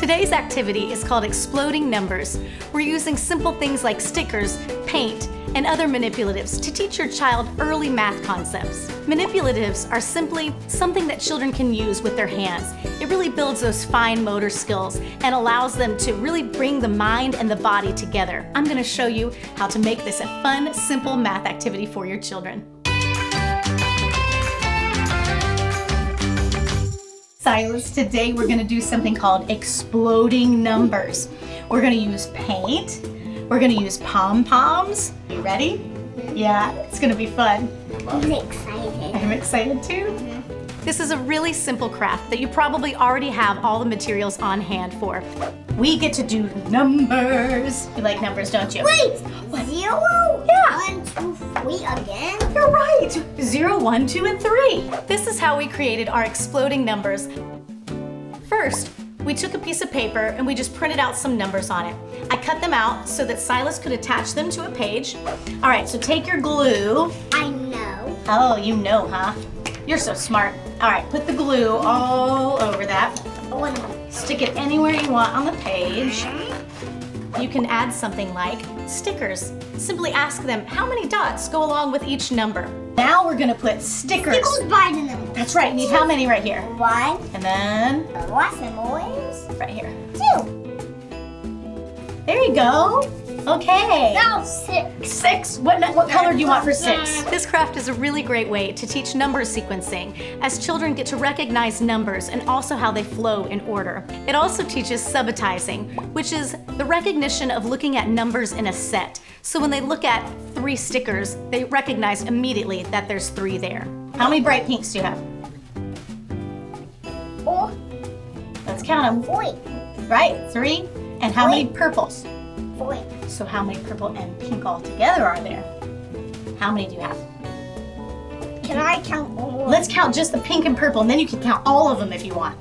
Today's activity is called Exploding Numbers. We're using simple things like stickers, paint, and other manipulatives to teach your child early math concepts. Manipulatives are simply something that children can use with their hands. It really builds those fine motor skills and allows them to really bring the mind and the body together. I'm gonna show you how to make this a fun, simple math activity for your children. Silas, today we're gonna do something called exploding numbers. We're gonna use paint, we're gonna use pom-poms. You ready? Yeah, it's gonna be fun. I'm excited. I'm excited too. This is a really simple craft that you probably already have all the materials on hand for. We get to do numbers. You like numbers, don't you? Wait! Zero? Yeah. One, two, three again? You're right. Zero, one, two, and three. This is how we created our exploding numbers. First, we took a piece of paper and we just printed out some numbers on it. I cut them out so that Silas could attach them to a page. All right, so take your glue. I know. Oh, you know, huh? You're so smart. All right, put the glue all over that. One. Stick it anywhere you want on the page. You can add something like stickers. Simply ask them how many dots go along with each number. Now we're gonna put stickers. Goes by the number. That's right, you need how many right here? One. And then What's the noise? right here. Two. There you go. Okay. Now six. Six. What, what color do you want for six? This craft is a really great way to teach number sequencing as children get to recognize numbers and also how they flow in order. It also teaches subitizing, which is the recognition of looking at numbers in a set. So when they look at three stickers, they recognize immediately that there's three there. How many bright pinks do you have? Four. Let's count them. Four. Right, three. And how many purples? So how many purple and pink all together are there? How many do you have? Can I count all? Let's count just the pink and purple, and then you can count all of them if you want.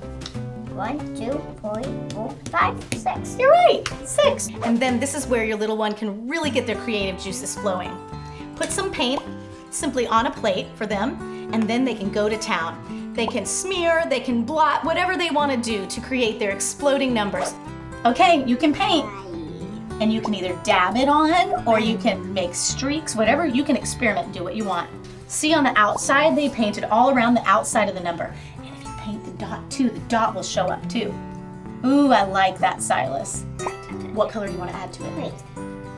One, two, three, four, five, six. You're right, six. And then this is where your little one can really get their creative juices flowing. Put some paint simply on a plate for them, and then they can go to town. They can smear, they can blot, whatever they want to do to create their exploding numbers. Okay, you can paint, and you can either dab it on, or you can make streaks, whatever. You can experiment and do what you want. See on the outside, they painted all around the outside of the number. And if you paint the dot too, the dot will show up too. Ooh, I like that, Silas. What color do you want to add to it? Wait.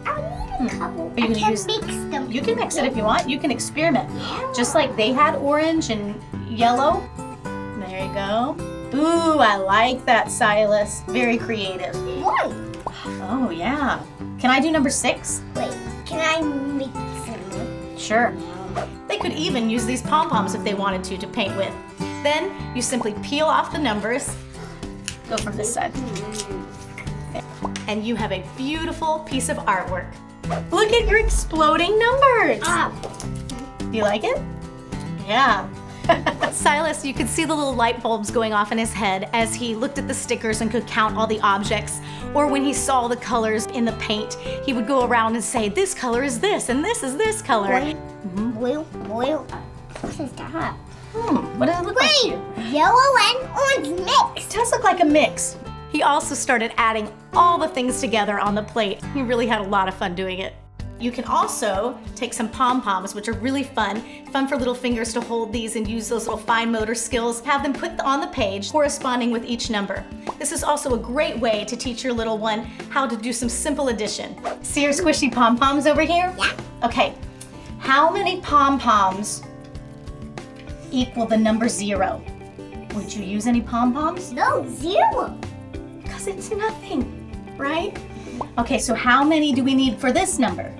I need a hmm. couple. Are you I can use- mix them. You can mix it if you want. You can experiment. Yeah. Just like they had orange and yellow. There you go. Ooh, I like that, Silas. Very creative. One. Oh, yeah. Can I do number six? Wait. Can I mix them? Sure. They could even use these pom-poms if they wanted to to paint with. Then you simply peel off the numbers. Go from this side. And you have a beautiful piece of artwork. Look at your exploding numbers. Ah. Do you like it? Yeah. Silas, you could see the little light bulbs going off in his head as he looked at the stickers and could count all the objects. Or when he saw the colors in the paint, he would go around and say, this color is this and this is this color. Boil. blue, Boil. What is that? Hmm, what does it look like Wait. you? Yellow and orange mix. It does look like a mix. He also started adding all the things together on the plate. He really had a lot of fun doing it. You can also take some pom-poms, which are really fun. Fun for little fingers to hold these and use those little fine motor skills. Have them put on the page corresponding with each number. This is also a great way to teach your little one how to do some simple addition. See your squishy pom-poms over here? Yeah. Okay, how many pom-poms equal the number zero? Would you use any pom-poms? No, zero. Because it's nothing, right? Okay, so how many do we need for this number?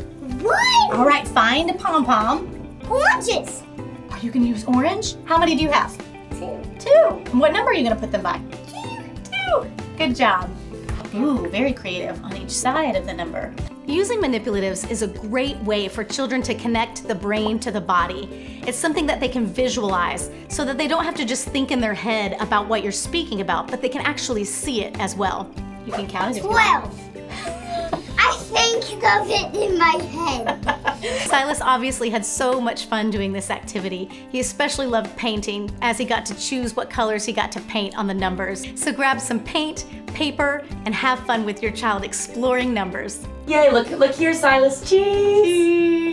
One. All right, find a pom-pom. Oranges. Oh, you can use orange. How many do you have? Two. Two. And what number are you gonna put them by? Two. Two. Good job. Ooh, very creative on each side of the number. Using manipulatives is a great way for children to connect the brain to the body. It's something that they can visualize so that they don't have to just think in their head about what you're speaking about, but they can actually see it as well. You can count it if you want. Twelve. I thinking of it in my head. Silas obviously had so much fun doing this activity. He especially loved painting as he got to choose what colors he got to paint on the numbers. So grab some paint, paper, and have fun with your child exploring numbers. Yay, look, look here, Silas. Cheese.